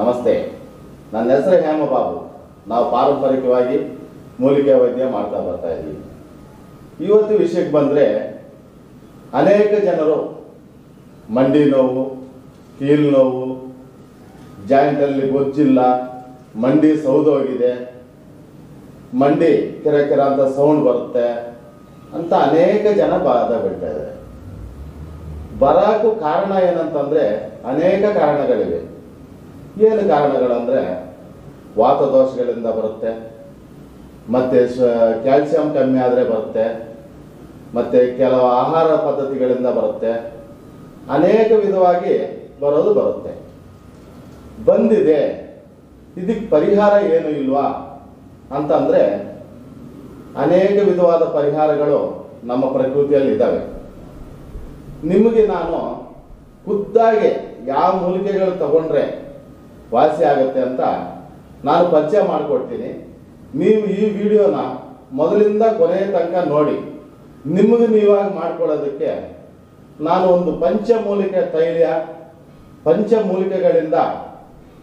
ನಮಸ್ತೆ. ನನ್ನ ಹೆಸರು ಹೇಮಬಾಬು ನಾವು ಪಾರಂಪರಿಕವಾಗಿ ಮೂಲಿಕೆ ವೈದ್ಯ ಮಾಡ್ತಾ ಬರ್ತಾ ಇದ್ದೀವಿ. ಇವತ್ತು ವಿಷಯಕ್ಕೆ ಬಂದರೆ ಅನೇಕ ಜನರು ಮಂಡಿ ನೋವು, ಕೀಲು ನೋವು ಜಾಯಿಂಟಲ್ಲಿ ಗೊಜ್ಜಿಲ್ಲ, ಮಂಡಿ ಸೌದೋಗಿದೆ, ಮಂಡಿ ಕೆರ ಕೆರ ಅಂತ ಸೌಂಡ್ ಬರುತ್ತೆ ಅಂತ ಅನೇಕ ಜನ ಬಾಧ ಬೀಳ್ತಾ ಇದ್ದಾರೆ. ಬರಾಕು ಕಾರಣ ಏನಂತಂದ್ರೆ ಅನೇಕ ಕಾರಣಗಳಿವೆ. ಏನು ಕಾರಣಗಳಂದ್ರೆ ವಾತದೋಷಗಳಿಂದ ಬರುತ್ತೆ, ಮತ್ತೆ ಕ್ಯಾಲ್ಸಿಯಂ ಕಮ್ಮಿ ಆದರೆ ಬರುತ್ತೆ, ಮತ್ತೆ ಕೆಲವು ಆಹಾರ ಪದ್ಧತಿಗಳಿಂದ ಬರುತ್ತೆ, ಅನೇಕ ವಿಧವಾಗಿ ಬರೋದು ಬರುತ್ತೆ. ಬಂದಿದೆ, ಇದಕ್ಕೆ ಪರಿಹಾರ ಏನು ಇಲ್ವಾ ಅಂತಂದ್ರೆ ಅನೇಕ ವಿಧವಾದ ಪರಿಹಾರಗಳು ನಮ್ಮ ಪ್ರಕೃತಿಯಲ್ಲಿ ಇದ್ದಾವೆ. ನಿಮಗೆ ನಾನು ಖುದ್ದಾಗಿ ಯಾವ ಮೂಲಿಕೆಗಳು ತಗೊಂಡ್ರೆ ವಾಸಿ ಆಗುತ್ತೆ ಅಂತ ನಾನು ಪರಿಚಯ ಮಾಡಿಕೊಡ್ತೀನಿ. ನೀವು ಈ ವಿಡಿಯೋನ ಮೊದಲಿಂದ ಕೊನೆಯ ತನಕ ನೋಡಿ. ನಿಮಗೆ ನೀವಾಗಿ ಮಾಡ್ಕೊಳ್ಳೋದಕ್ಕೆ ನಾನು ಒಂದು ಪಂಚಮೂಲಿಕೆ ತೈಲ, ಪಂಚಮೂಲಿಕೆಗಳಿಂದ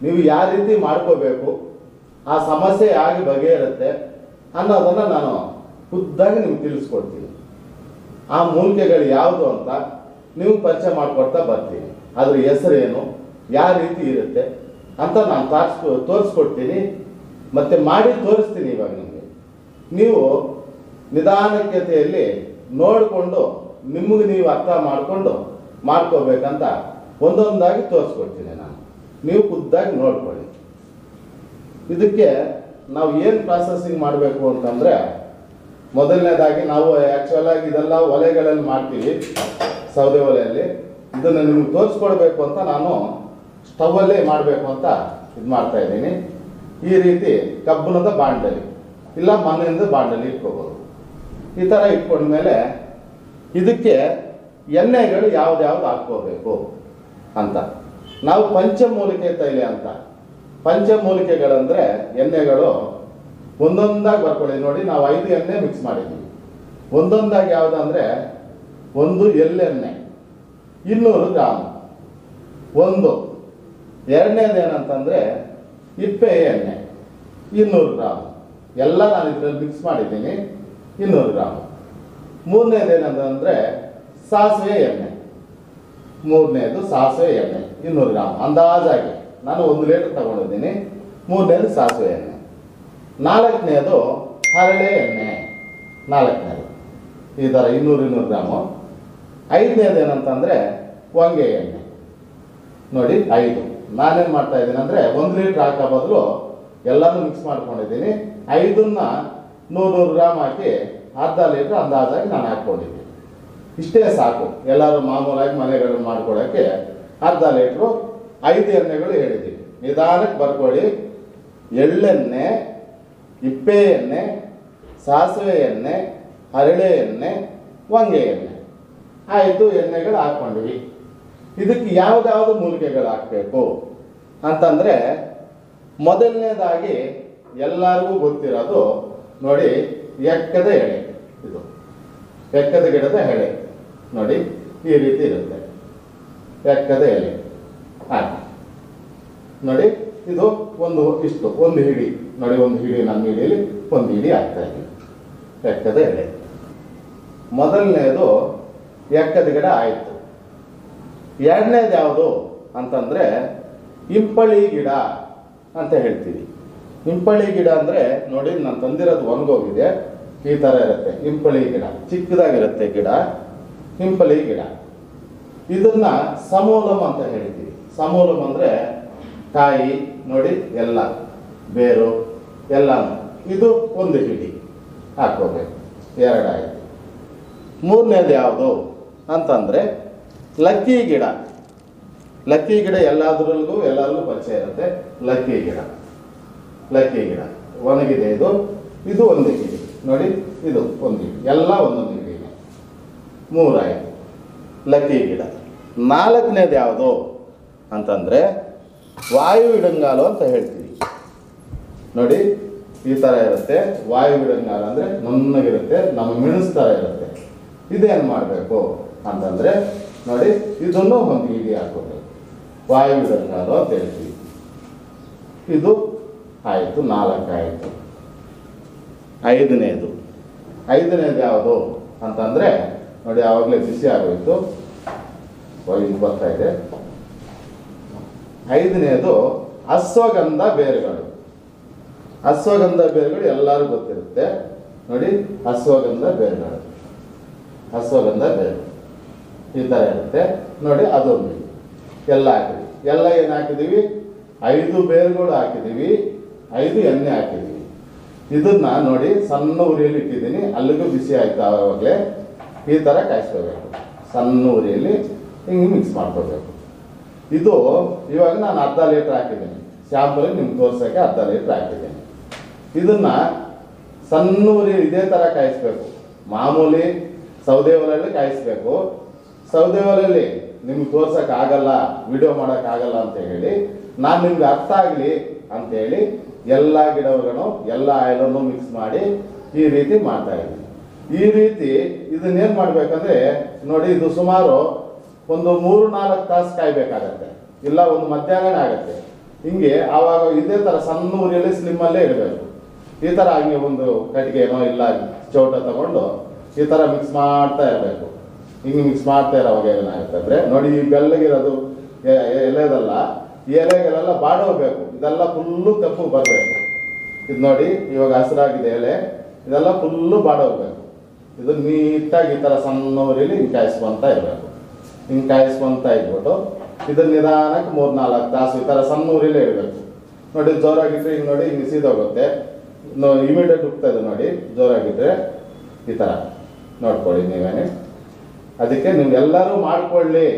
ನೀವು ಯಾವ ರೀತಿ ಮಾಡ್ಕೋಬೇಕು, ಆ ಸಮಸ್ಯೆ ಹೇಗೆ ಬಗೆಹರುತ್ತೆ ಅನ್ನೋದನ್ನು ನಾನು ಖುದ್ದಾಗಿ ನಿಮ್ಗೆ ತಿಳಿಸ್ಕೊಡ್ತೀನಿ. ಆ ಮೂಲಿಕೆಗಳು ಯಾವುದು ಅಂತ ನೀವು ಪರಿಚಯ ಮಾಡಿಕೊಡ್ತಾ ಬರ್ತೀನಿ. ಅದ್ರ ಹೆಸರೇನು, ಯಾವ ರೀತಿ ಇರುತ್ತೆ ಅಂತ ನಾನು ತಾರ್ಸ್ಕೊ, ತೋರಿಸ್ಕೊಡ್ತೀನಿ. ಮತ್ತೆ ಮಾಡಿ ತೋರಿಸ್ತೀನಿ ಇವಾಗ ನಿಮಗೆ. ನೀವು ನಿಧಾನಕ್ಯತೆಯಲ್ಲಿ ನೋಡಿಕೊಂಡು ನಿಮಗೆ ನೀವು ಅರ್ಥ ಮಾಡಿಕೊಂಡು ಮಾಡ್ಕೋಬೇಕಂತ ಒಂದೊಂದಾಗಿ ತೋರಿಸ್ಕೊಡ್ತೀನಿ ನಾನು. ನೀವು ಖುದ್ದಾಗಿ ನೋಡ್ಕೊಳ್ಳಿ. ಇದಕ್ಕೆ ನಾವು ಏನು ಪ್ರಾಸೆಸಿಂಗ್ ಮಾಡಬೇಕು ಅಂತಂದರೆ, ಮೊದಲನೇದಾಗಿ ನಾವು ಆ್ಯಕ್ಚುಲಾಗಿ ಇದೆಲ್ಲ ಒಲೆಗಳಲ್ಲಿ ಮಾಡ್ತೀವಿ ಸೌದೆ ಒಲೆಯಲ್ಲಿ. ಇದನ್ನು ನಿಮ್ಗೆ ತೋರಿಸ್ಕೊಡ್ಬೇಕು ಅಂತ ನಾನು ಸ್ಟವಲ್ಲೇ ಮಾಡಬೇಕು ಅಂತ ಇದು ಮಾಡ್ತಾ ಇದ್ದೀನಿ. ಈ ರೀತಿ ಕಬ್ಬಿಣದ ಬಾಂಡಲಿ, ಇಲ್ಲ ಮನೆಯಿಂದ ಬಾಂಡಲಿ ಇಟ್ಕೋಬೋದು. ಈ ಥರ ಇಟ್ಕೊಂಡ್ಮೇಲೆ ಇದಕ್ಕೆ ಎಣ್ಣೆಗಳು ಯಾವ್ದ್ಯಾವ್ದು ಹಾಕ್ಕೋಬೇಕು ಅಂತ. ನಾವು ಪಂಚಮೂಲಿಕೆ ತೈಲ ಅಂತ. ಪಂಚಮೂಲಿಕೆಗಳಂದ್ರೆ ಎಣ್ಣೆಗಳು ಒಂದೊಂದಾಗಿ ಬರ್ಕೊಳ್ಳಿ. ನೋಡಿ, ನಾವು ಐದು ಎಣ್ಣೆ ಮಿಕ್ಸ್ ಮಾಡಿದ್ದೀವಿ. ಒಂದೊಂದಾಗಿ ಯಾವುದಂದ್ರೆ ಒಂದು ಎಳ್ಳೆಣ್ಣೆ, ಇನ್ನೂರು ಗ್ರಾಮ್ ಒಂದು ಎರಡನೇದು ಏನಂತಂದರೆ ಇಪ್ಪೆ ಎಣ್ಣೆ, ಇನ್ನೂರು ಗ್ರಾಮ್. ಎಲ್ಲ ನಾನು ಇದರಲ್ಲಿ ಮಿಕ್ಸ್ ಮಾಡಿದ್ದೀನಿ, ಇನ್ನೂರು ಗ್ರಾಮ್. ಮೂರನೇದು ಏನಂತಂದರೆ ಸಾಸಿವೆ ಎಣ್ಣೆ. ಮೂರನೇದು ಸಾಸಿವೆ ಎಣ್ಣೆ, ಇನ್ನೂರು ಗ್ರಾಮ್. ಅಂದಾಜಾಗಿ ನಾನು ಒಂದು ಲೀಟರ್ ತಗೊಂಡಿದ್ದೀನಿ, ಮೂರನೇದು ಸಾಸಿವೆ ಎಣ್ಣೆ. ನಾಲ್ಕನೇದು ಹರಳೆ ಎಣ್ಣೆ. ನಾಲ್ಕನೇದು. ಈ ಥರ ಇನ್ನೂರು ಇನ್ನೂರು ಗ್ರಾಮು. ಐದನೇದು ಏನಂತಂದರೆ ಹೊಂಗೆ ಎಣ್ಣೆ. ನೋಡಿ, ಐದು. ನಾನೇನು ಮಾಡ್ತಾ ಇದ್ದೀನಿ ಅಂದರೆ ಒಂದು ಲೀಟ್ರ್ ಹಾಕೋ ಬದಲು ಎಲ್ಲನೂ ಮಿಕ್ಸ್ ಮಾಡ್ಕೊಂಡಿದ್ದೀನಿ. ಐದನ್ನ ನೂರು ನೂರು ಗ್ರಾಮ್ ಹಾಕಿ ಅರ್ಧ ಲೀಟ್ರ್ ಅಂದಾಜಾಗಿ ನಾನು ಹಾಕ್ಕೊಂಡಿದ್ದೀನಿ. ಇಷ್ಟೇ ಸಾಕು. ಎಲ್ಲರೂ ಮಾಮೂಲಾಗಿ ಮನೆಗಳನ್ನು ಮಾಡ್ಕೊಳ್ಳೋಕ್ಕೆ ಅರ್ಧ ಲೀಟ್ರು ಐದು ಎಣ್ಣೆಗಳು ಹೇಳಿದ್ದೀನಿ. ನಿಧಾನಕ್ಕೆ ಬರ್ಕೊಳ್ಳಿ. ಎಳ್ಳೆಣ್ಣೆ, ಇಪ್ಪೆ ಎಣ್ಣೆ, ಸಾಸಿವೆ ಎಣ್ಣೆ ಹರಳೆ ಎಣ್ಣೆ ಹೊಂಗೆ ಎಣ್ಣೆ. ಆಯಿತು, ಎಣ್ಣೆಗಳು ಹಾಕ್ಕೊಂಡ್ವಿ. ಇದಕ್ಕೆ ಯಾವ್ದಾವ್ದು ಮೂಲಿಕೆಗಳು ಹಾಕಬೇಕು ಅಂತಂದರೆ ಮೊದಲನೇದಾಗಿ ಎಲ್ಲರಿಗೂ ಗೊತ್ತಿರೋದು ನೋಡಿ ಎಕ್ಕದ ಎಳೆ ಇದು. ಎಕ್ಕದ ಗಿಡದ ಎಳೆ ನೋಡಿ ಈ ರೀತಿ ಇರುತ್ತೆ. ಎಕ್ಕದ ಎಲೆ ಹಾಕಿ ನೋಡಿ ಇದು ಒಂದು ಇಷ್ಟು, ಒಂದು ಹಿಡಿ. ನೋಡಿ ಒಂದು ಹಿಡಿ ನಮ್ಮ ಹಿಡಿಯಲ್ಲಿ ಒಂದು ಹಿಡಿ ಆಗ್ತಾ ಇದೆ. ಎಕ್ಕದ ಎಳೆ. ಮೊದಲನೇದು ಎಕ್ಕದ ಗಿಡ ಆಯಿತು. ಎರಡನೇದು ಯಾವುದು ಅಂತಂದರೆ ಇಂಪಳಿ ಗಿಡ ಅಂತ ಹೇಳ್ತೀವಿ. ಇಂಪಳಿ ಗಿಡ ಅಂದರೆ ನೋಡಿ ನಾನು ತಂದಿರೋದು ಒಣಗೋಗಿದೆ ಈ ಥರ ಇರುತ್ತೆ. ಇಂಪಳಿ ಗಿಡ, ಚಿಕ್ಕದಾಗಿರುತ್ತೆ ಗಿಡ ಇಂಪಳಿ ಗಿಡ. ಇದನ್ನ ಸಮೂಲಂ ಅಂತ ಹೇಳ್ತೀವಿ. ಸಮೂಲಂ ಅಂದರೆ ಕಾಯಿ ನೋಡಿ, ಎಲ್ಲ, ಬೇರು ಎಲ್ಲ ಇದು ಒಂದು ಹಿಡಿ ಹಾಕೋಬೇಕು. ಎರಡಾಯಿತು. ಮೂರನೇದು ಯಾವುದು ಅಂತಂದರೆ ಲಕ್ಕಿ ಗಿಡ. ಲಕ್ಕಿ ಗಿಡ ಎಲ್ಲಾದ್ರಲ್ಲೂ ಎಲ್ಲರಲ್ಲೂ ಪರಿಚಯ ಇರುತ್ತೆ. ಲಕ್ಕಿ ಗಿಡ. ಲಕ್ಕಿ ಗಿಡ. ಒಣಗಿದೆ ಇದು. ಇದು ಒಂದು ಗಿಡ. ನೋಡಿ, ಇದು ಒಂದು ಗಿಡ. ಎಲ್ಲ ಒಂದೊಂದು ಗಿಡಿನೇ ಮೂರಾಯಿತು. ಲಕ್ಕಿ ಗಿಡ. ನಾಲ್ಕನೇದು ಯಾವುದು ಅಂತಂದರೆ ವಾಯು ಇಡಂಗಾಲು ಅಂತ ಹೇಳ್ತೀವಿ. ನೋಡಿ, ಈ ಥರ ಇರುತ್ತೆ. ವಾಯು ಇಡಂಗಾಲ ಅಂದರೆ ನುಣ್ಣಗಿರುತ್ತೆ, ನಮ್ಮ ಮೆಣಸು ಥರ ಇರುತ್ತೆ. ಇದೇನು ಮಾಡಬೇಕು? ಅಂತಂದರೆ ನೋಡಿ, ಇದನ್ನು ಒಂದು ಇಡಿ ಹಾಕೋಬೇಕು ವಾಯು ಇಡಂಗಾಲು ಅಂತ ಹೇಳ್ತೀವಿ. ಇದು ಆಯಿತು, ನಾಲ್ಕು ಆಯಿತು. ಐದನೇದು. ಐದನೇದು ಯಾವುದು ಅಂತಂದರೆ, ನೋಡಿ, ಆವಾಗಲೇ ಬಿಸಿ ಆಗೋಯ್ತು. ಇದು ಬರ್ತಾ ಇದೆ. ಐದನೇದು ಅಶ್ವಗಂಧ ಬೇರುಗಳು. ಅಶ್ವಗಂಧ ಬೇರುಗಳು ಎಲ್ಲರೂ ಗೊತ್ತಿರುತ್ತೆ. ನೋಡಿ, ಅಶ್ವಗಂಧ ಬೇರುಗಳು. ಅಶ್ವಗಂಧ ಬೇರು. ಈ ಥರ ಇರುತ್ತೆ ನೋಡಿ, ಅದೊಂದು. ಎಲ್ಲ ಹಾಕಿದ್ವಿ. ಎಲ್ಲ ಏನು ಹಾಕಿದ್ದೀವಿ? ಐದು ಬೇರುಗಳು ಹಾಕಿದ್ದೀವಿ. ಐದು ಎಣ್ಣೆ ಹಾಕಿದ್ದೀವಿ. ಇದನ್ನ ನೋಡಿ ಸಣ್ಣ ಉರಿಯಲ್ಲಿ ಇಟ್ಟಿದ್ದೀನಿ. ಅಲ್ಲಿಗೂ ಬಿಸಿ ಆಯ್ತು ಆವಾಗಲೇ? ಈ ಥರ ಕಾಯಿಸ್ಕೋಬೇಕು. ಸಣ್ಣ ಉರಿಯಲ್ಲಿ ಹಿಂಗೆ ಮಿಕ್ಸ್ ಮಾಡ್ಕೋಬೇಕು. ಇದು ಇವಾಗ ನಾನು ಅರ್ಧ ಲೀಟ್ರ್ ಹಾಕಿದ್ದೀನಿ. ಶಾಂಪಲ್ ನಿಮ್ಗೆ ತೋರ್ಸೋಕ್ಕೆ ಅರ್ಧ ಲೀಟ್ರ್ ಹಾಕಿದ್ದೀನಿ. ಇದನ್ನ ಸಣ್ಣ ಉರಿ ಇದೇ ಥರ ಕಾಯಿಸ್ಬೇಕು. ಮಾಮೂಲಿ ಸೌದೆ ಒಲೆಯಲ್ಲಿ ಕಾಯಿಸ್ಬೇಕು. ಸೌದೆ ಒಲೆಯಲ್ಲಿ ನಿಮ್ಗೆ ತೋರ್ಸಕ್ ಆಗಲ್ಲ ವಿಡಿಯೋ ಮಾಡಕ್ ಆಗಲ್ಲ ಅಂತ ಹೇಳಿ, ನಾನು ನಿಮ್ಗೆ ಅರ್ಥ ಆಗಲಿ ಅಂತೇಳಿ ಎಲ್ಲ ಗಿಡಗಳನ್ನು, ಎಲ್ಲ ಆಯಿಲನ್ನು ಮಿಕ್ಸ್ ಮಾಡಿ ಈ ರೀತಿ ಮಾಡ್ತಾ ಇದ್ದೀನಿ. ಈ ರೀತಿ ಇದನ್ನೇನು ಮಾಡ್ಬೇಕಂದ್ರೆ, ನೋಡಿ ಇದು ಸುಮಾರು ಒಂದು ಮೂರು ನಾಲ್ಕು ತಾಸು ಕಾಯ್ಬೇಕಾಗತ್ತೆ. ಇಲ್ಲ, ಒಂದು ಮಧ್ಯಾಹ್ನ ಆಗುತ್ತೆ. ಹಿಂಗೆ ಆವಾಗ ಇದೇ ಥರ ಸಣ್ಣ ಊರಿಯಲ್ಲಿ ಸ್ಲಿಮ್ಮಲ್ಲೇ ಇಡಬೇಕು ಈ ಥರ ಹಂಗೆ ಒಂದು ಕಟ್ಟಿಗೆನೋ ಇಲ್ಲ, ಚೌಟ ತಗೊಂಡು ಈ ಥರ ಮಿಕ್ಸ್ ಮಾಡ್ತಾ ಇರಬೇಕು. ಹಿಂಗೆ ಮಿಕ್ಸ್ ಮಾಡ್ತಾ ಇರೋವಾಗ ಏನಾಗುತ್ತೆ ಅಂದರೆ ನೋಡಿ ಈ ಬೆಲ್ಲಗಿರೋದು ಎಲೆದಲ್ಲ ಎಲೆಗಳೆಲ್ಲ ಬಾಡೋಗ್ಬೇಕು ಇದೆಲ್ಲ ಫುಲ್ಲು ಕಪ್ಪು ಬರಬೇಕು. ಇದು ನೋಡಿ, ಇವಾಗ ಹಸಿರಾಗಿದೆ ಎಲೆ. ಇದೆಲ್ಲ ಫುಲ್ಲು ಬಾಡೋಗ್ಬೇಕು ಇದು ನೀಟಾಗಿ ಈ ಥರ ಸಣ್ಣ ಊರಿಲಿ ಹಿಂಗೆ ಕಾಯಿಸ್ಕೊಂತ ಇರಬೇಕು. ಹಿಂಗೆ ಕಾಯಿಸ್ಕೊಂತ ಇದ್ಬಿಟ್ಟು ಇದನ್ನ ನಿಧಾನಕ್ಕೆ ಮೂರು ನಾಲ್ಕು ತಾಸು ಈ ಥರ ಸಣ್ಣ ಊರಿಲೇ ಇಡಬೇಕು. ನೋಡಿ ಜೋರಾಗಿಟ್ರೆ ಹಿಂಗೆ ನೋಡಿ ಹಿಂಗೆ ಸೀದೋಗುತ್ತೆ. ಇಮಿಡಿಯೇಟ್ ಉಗ್ತಾ ಇದೆ ನೋಡಿ ಜೋರಾಗಿಟ್ರೆ ಈ ಥರ ನೋಡ್ಕೊಳ್ಳಿ ನೀವೇನೆ. ಅದಕ್ಕೆ ನೀವು ಎಲ್ಲರೂ ಮಾಡ್ಕೊಳ್ಳಿ.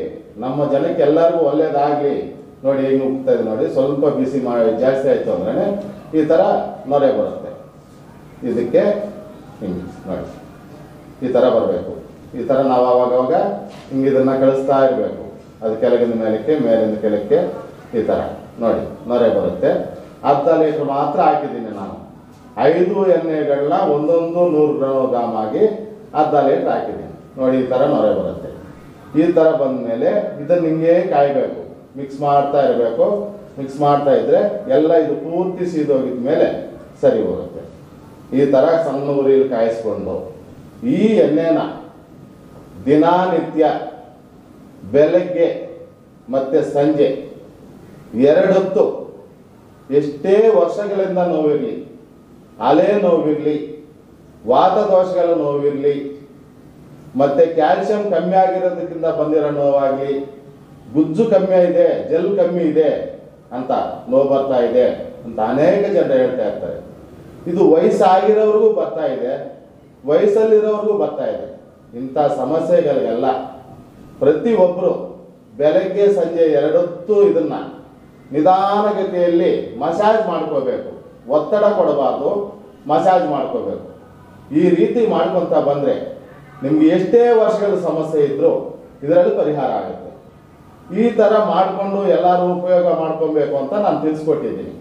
ನಮ್ಮ ಜನಕ್ಕೆ ಎಲ್ಲರಿಗೂ ಒಳ್ಳೇದಾಗಲಿ. ನೋಡಿ ಹೆಂಗೆ ನೋಡಿ, ಸ್ವಲ್ಪ ಬಿಸಿ ಮಾಡಿ ಜಾಸ್ತಿ ಆಯಿತು ಅಂದ್ರೆ ಈ ಥರ ನೊರೆ ಬರುತ್ತೆ. ಇದಕ್ಕೆ ಹಿಂಗೆ ನೋಡಿ, ಈ ಥರ ಬರಬೇಕು. ಈ ಥರ ನಾವು ಅವಾಗ ಹಿಂಗೆ ಇದನ್ನು ಕಳಿಸ್ತಾ ಇರಬೇಕು. ಅದು ಕೆಳಗಿನ ಮೇಲಕ್ಕೆ, ಮೇಲಿಂದ ಕೆಳಕ್ಕೆ ಈ ಥರ ನೋಡಿ ನೊರೆ ಬರುತ್ತೆ. ಅರ್ಧ ಲೀಟ್ರ್ ಮಾತ್ರ ಹಾಕಿದ್ದೀನಿ ನಾನು. ಐದು ಎಣ್ಣೆಗಳನ್ನ ಒಂದೊಂದು ನೂರು ಗ್ರಾಮ್ ಆಗಿ ಅರ್ಧ ಲೀಟ್ರ್ ಹಾಕಿದ್ದೀನಿ. ನೋಡಿ, ಈ ಥರ ನೊರೆ ಬರುತ್ತೆ. ಈ ಥರ ಬಂದಮೇಲೆ ಇದನ್ನ ಹಿಂಗೆ ಕಾಯಬೇಕು. ಮಿಕ್ಸ್ ಮಾಡ್ತಾ ಇರಬೇಕು. ಮಿಕ್ಸ್ ಮಾಡ್ತಾ ಇದ್ರೆ ಎಲ್ಲ ಇದು ಪೂರ್ತಿ ಸೀದೋಗಿದ ಮೇಲೆ ಸರಿ ಹೋಗುತ್ತೆ. ಈ ಥರ ಸಣ್ಣ ಉರಿಯಲ್ಲಿ ಕಾಯಿಸ್ಕೊಂಡು ಈ ಎಣ್ಣೆನ ದಿನನಿತ್ಯ ಬೆಳಗ್ಗೆ ಮತ್ತೆ ಸಂಜೆ ಎರಡೊತ್ತು ಎಷ್ಟೇ ವರ್ಷಗಳಿಂದ ನೋವಿರಲಿ, ಅಲೆ ನೋವಿರಲಿ, ವಾತದೋಷಗಳ ನೋವಿರಲಿ ಮತ್ತೆ ಕ್ಯಾಲ್ಸಿಯಂ ಕಮ್ಮಿ ಆಗಿರೋದಕ್ಕಿಂತ ಬಂದಿರೋ ನೋವಾಗಲಿ ಗುಜ್ಜು ಕಮ್ಮಿ ಇದೆ ಜೆಲ್ ಕಮ್ಮಿ ಇದೆ ಅಂತ ನೋವು ಬರ್ತಾ ಇದೆ ಅಂತ ಅನೇಕ ಜನ ಹೇಳ್ತಾ ಇರ್ತಾರೆ. ಇದು ವಯಸ್ಸಾಗಿರೋರ್ಗೂ ಬರ್ತಾ ಇದೆ, ವಯಸ್ಸಲ್ಲಿರೋರ್ಗೂ ಬರ್ತಾ ಇದೆ. ಇಂಥ ಸಮಸ್ಯೆಗಳಿಗೆಲ್ಲ ಪ್ರತಿಯೊಬ್ಬರು ಬೆಳಗ್ಗೆ ಸಂಜೆ ಎರಡೊತ್ತು ಇದನ್ನ ನಿಧಾನಗತಿಯಲ್ಲಿ ಮಸಾಜ್ ಮಾಡ್ಕೋಬೇಕು. ಒತ್ತಡ ಕೊಡಬಾರ್ದು, ಮಸಾಜ್ ಮಾಡ್ಕೋಬೇಕು. ಈ ರೀತಿ ಮಾಡ್ಕೊತಾ ಬಂದ್ರೆ ನಿಮ್ಗೆ ಎಷ್ಟೇ ವರ್ಷಗಳ ಸಮಸ್ಯೆ ಇದ್ರೂ ಇದರಲ್ಲಿ ಪರಿಹಾರ ಆಗುತ್ತೆ. ಈ ತರ ಮಾಡಿಕೊಂಡು ಎಲ್ಲರೂ ಉಪಯೋಗ ಮಾಡ್ಕೊಬೇಕು ಅಂತ ನಾನು ತಿಳಿಸ್ಕೊಟ್ಟಿದ್ದೀನಿ.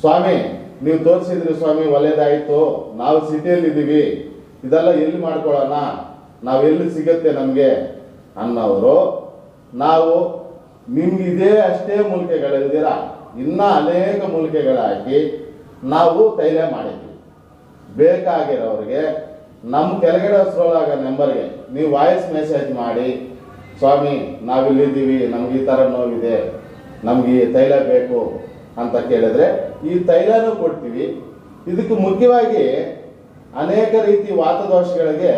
ಸ್ವಾಮಿ, ನೀವು ತೋರಿಸಿದ್ರಿ ಸ್ವಾಮಿ, ಒಳ್ಳೇದಾಯ್ತು. ನಾವು ಸಿಟಿಯಲ್ಲಿ ಇದೀವಿ ಇದೆಲ್ಲ ಎಲ್ಲಿ ಮಾಡ್ಕೊಳ್ಳೋಣ? ನಾವು ಎಲ್ಲಿ ಸಿಗುತ್ತೆ ನಮಗೆ? ಅನ್ನೋರು, ನಾವು ನಿಮ್ಗೆ ಇದೇ ಅಷ್ಟೇ ಮೂಲಿಕೆಗಳಿದ್ದೀರ? ಇನ್ನ ಅನೇಕ ಮೂಲಿಕೆಗಳು ಹಾಕಿ ನಾವು ತೈಲ ಮಾಡಿದ್ವಿ. ಬೇಕಾಗಿರೋರಿಗೆ ನಮ್ಮ ಕೆಳಗಡೆ ಸ್ಕ್ರೋಲಾಗ ನಂಬರ್ಗೆ ನೀವು ವಾಯ್ಸ್ ಮೆಸೇಜ್ ಮಾಡಿ, ಸ್ವಾಮಿ, ನಾವಿಲ್ಲಿದ್ದೀವಿ, ನಮ್ಗೆ ಈ ಥರ ನೋವಿದೆ, ನಮ್ಗೆ ಈ ತೈಲ ಬೇಕು ಅಂತ ಕೇಳಿದ್ರೆ, ಈ ತೈಲನೂ ಕೊಡ್ತೀವಿ. ಇದಕ್ಕೆ ಮುಖ್ಯವಾಗಿ ಅನೇಕ ರೀತಿ ವಾತದೋಷಗಳಿಗೆ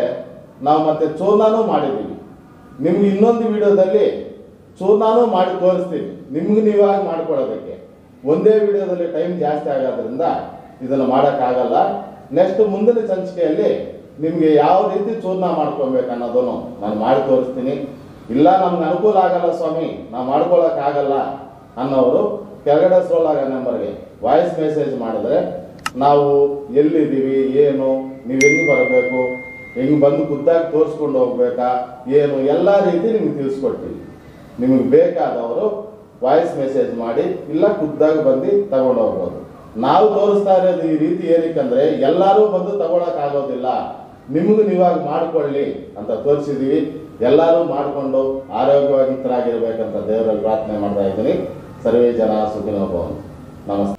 ನಾವು ಮತ್ತೆ ಚೂರ್ಣನೂ ಮಾಡಿದ್ದೀವಿ. ನಿಮ್ಗೆ ಇನ್ನೊಂದು ವಿಡಿಯೋದಲ್ಲಿ ಚೂರ್ಣನೂ ಮಾಡಿ ತೋರಿಸ್ತೀವಿ ನಿಮ್ಗೆ ನೀವಾಗಿ ಮಾಡ್ಕೊಳ್ಳೋದಕ್ಕೆ. ಒಂದೇ ವಿಡಿಯೋದಲ್ಲಿ ಟೈಮ್ ಜಾಸ್ತಿ ಆಗೋದ್ರಿಂದ ಇದನ್ನು ಮಾಡೋಕ್ಕಾಗಲ್ಲ. ನೆಕ್ಸ್ಟ್ ಮುಂದಿನ ಸಂಚಿಕೆಯಲ್ಲಿ ನಿಮಗೆ ಯಾವ ರೀತಿ ಚೂರ್ಣ ಮಾಡ್ಕೊಬೇಕು ಅನ್ನೋದನ್ನು ನಾನು ಮಾಡಿ ತೋರಿಸ್ತೀನಿ. ಇಲ್ಲ, ನಮ್ಗೆ ಅನುಕೂಲ ಆಗಲ್ಲ ಸ್ವಾಮಿ, ನಾವು ಮಾಡ್ಕೊಳಕ್ಕಾಗಲ್ಲ ಅನ್ನೋರು ಕೆಳಗಡೆ ಸ್ಕ್ರೋಲ್ ಆಗೋ ನಂಬರ್ಗೆ ವಾಯ್ಸ್ ಮೆಸೇಜ್ ಮಾಡಿದ್ರೆ ನಾವು ಎಲ್ಲಿದ್ದೀವಿ, ಏನು, ನೀವು ಹೆಂಗೆ ಬರಬೇಕು, ಹೆಂಗೆ ಬಂದು ಖುದ್ದಾಗಿ ತೋರಿಸ್ಕೊಂಡು ಹೋಗ್ಬೇಕಾ, ಏನು, ಎಲ್ಲ ರೀತಿ ನಿಮ್ಗೆ ತಿಳಿಸ್ಕೊಡ್ತೀವಿ. ನಿಮಗೆ ಬೇಕಾದವರು ವಾಯ್ಸ್ ಮೆಸೇಜ್ ಮಾಡಿ, ಇಲ್ಲ ಖುದ್ದಾಗಿ ಬಂದು ತಗೊಂಡು ಹೋಗ್ಬೋದು. ನಾವು ತೋರಿಸ್ತಾ ಇರೋದು ಈ ರೀತಿ ಏನಕ್ಕಂದ್ರೆ ಎಲ್ಲರೂ ಬಂದು ತಗೊಳಕ್ ಆಗೋದಿಲ್ಲ. ನಿಮಗೂ ನೀವಾಗಿ ಮಾಡಿಕೊಳ್ಳಿ ಅಂತ ತೋರಿಸಿದೀವಿ ಎಲ್ಲರೂ ಮಾಡಿಕೊಂಡು ಆರೋಗ್ಯವಂತರಾಗಿರ್ಬೇಕಂತ ದೇವರಲ್ಲಿ ಪ್ರಾರ್ಥನೆ ಮಾಡ್ತಾ ಇದ್ದೀನಿ. ಸರ್ವೇ ಜನ ಸುಖಿನೋಭವಂತ ನಮಸ್ತೆ.